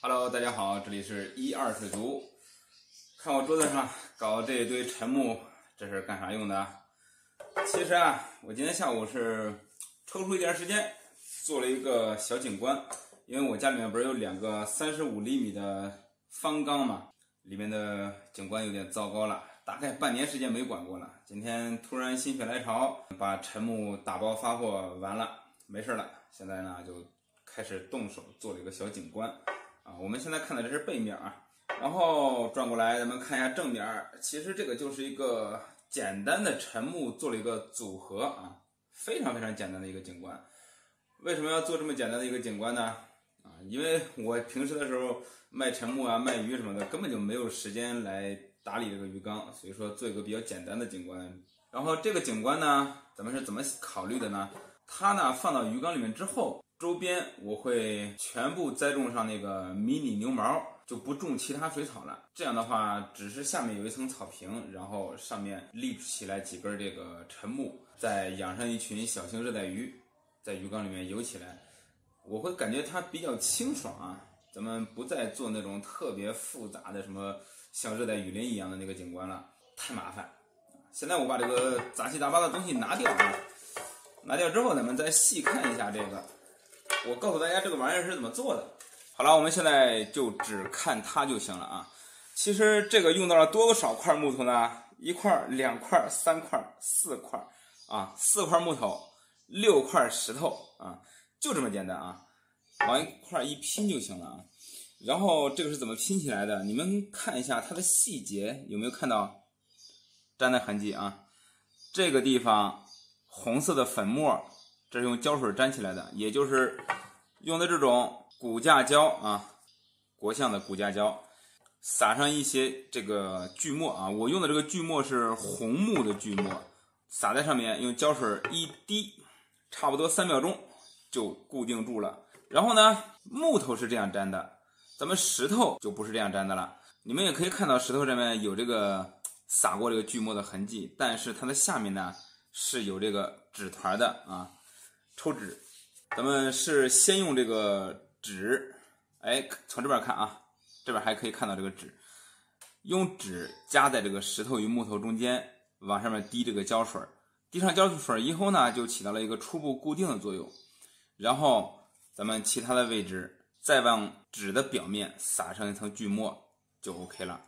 Hello，大家好，这里是一二水族。看我桌子上搞这一堆沉木，这是干啥用的？其实啊，我今天下午是抽出一点时间做了一个小景观，因为我家里面不是有两个三十五厘米的方缸嘛，里面的景观有点糟糕了，大概半年时间没管过了。今天突然心血来潮，把沉木打包发货完了，没事了，现在呢就开始动手做了一个小景观。啊，我们现在看的这是背面啊，然后转过来咱们看一下正面。其实这个就是一个简单的沉木做了一个组合啊，非常非常简单的一个景观。为什么要做这么简单的一个景观呢？啊，因为我平时的时候卖沉木啊、卖鱼什么的，根本就没有时间来打理这个鱼缸，所以说做一个比较简单的景观。然后这个景观呢，咱们是怎么考虑的呢？它呢放到鱼缸里面之后。周边我会全部栽种上那个迷你牛毛，就不种其他水草了。这样的话，只是下面有一层草坪，然后上面立起来几根这个沉木，再养上一群小型热带鱼，在鱼缸里面游起来，我会感觉它比较清爽啊。咱们不再做那种特别复杂的什么像热带雨林一样的那个景观了，太麻烦。现在我把这个杂七杂八的东西拿掉啊，拿掉之后，咱们再细看一下这个。我告诉大家这个玩意儿是怎么做的。好了，我们现在就只看它就行了啊。其实这个用到了多少块木头呢？一块、两块、三块、四块啊，四块木头，六块石头啊，就这么简单啊，往一块一拼就行了啊。然后这个是怎么拼起来的？你们看一下它的细节，有没有看到粘的痕迹啊？这个地方红色的粉末。这是用胶水粘起来的，也就是用的这种骨架胶啊，国象的骨架胶，撒上一些这个锯末啊，我用的这个锯末是红木的锯末，撒在上面，用胶水一滴，差不多三秒钟就固定住了。然后呢，木头是这样粘的，咱们石头就不是这样粘的了。你们也可以看到石头上面有这个撒过这个锯末的痕迹，但是它的下面呢是有这个纸团的啊。抽纸，咱们是先用这个纸，哎，从这边看啊，这边还可以看到这个纸，用纸夹在这个石头与木头中间，往上面滴这个胶水，滴上胶水以后呢，就起到了一个初步固定的作用。然后咱们其他的位置再往纸的表面撒上一层锯末，就 OK 了，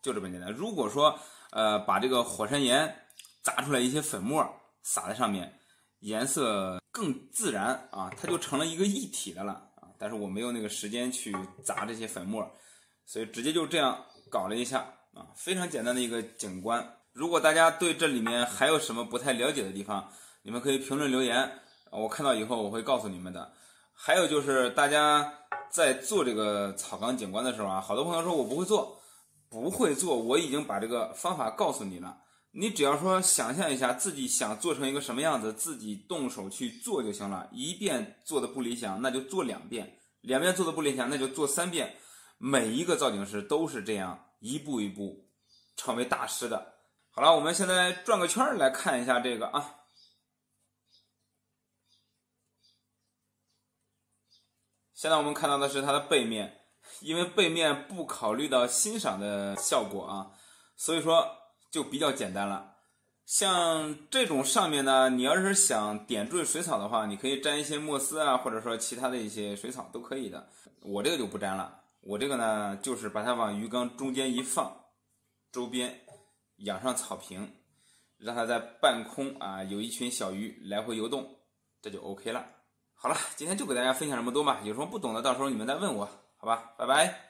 就这么简单。如果说呃把这个火山岩砸出来一些粉末撒在上面。颜色更自然啊，它就成了一个一体的了啊。但是我没有那个时间去砸这些粉末，所以直接就这样搞了一下啊，非常简单的一个景观。如果大家对这里面还有什么不太了解的地方，你们可以评论留言，我看到以后我会告诉你们的。还有就是大家在做这个草缸景观的时候啊，好多朋友说我不会做，不会做，我已经把这个方法告诉你了。你只要说想象一下自己想做成一个什么样子，自己动手去做就行了。一遍做的不理想，那就做两遍；两遍做的不理想，那就做三遍。每一个造景师都是这样一步一步成为大师的。好了，我们现在转个圈来看一下这个啊。现在我们看到的是它的背面，因为背面不考虑到欣赏的效果啊，所以说。就比较简单了，像这种上面呢，你要是想点缀水草的话，你可以粘一些墨丝啊，或者说其他的一些水草都可以的。我这个就不粘了，我这个呢就是把它往鱼缸中间一放，周边养上草坪，让它在半空啊有一群小鱼来回游动，这就 OK 了。好了，今天就给大家分享这么多吧，有什么不懂的，到时候你们再问我，好吧，拜拜。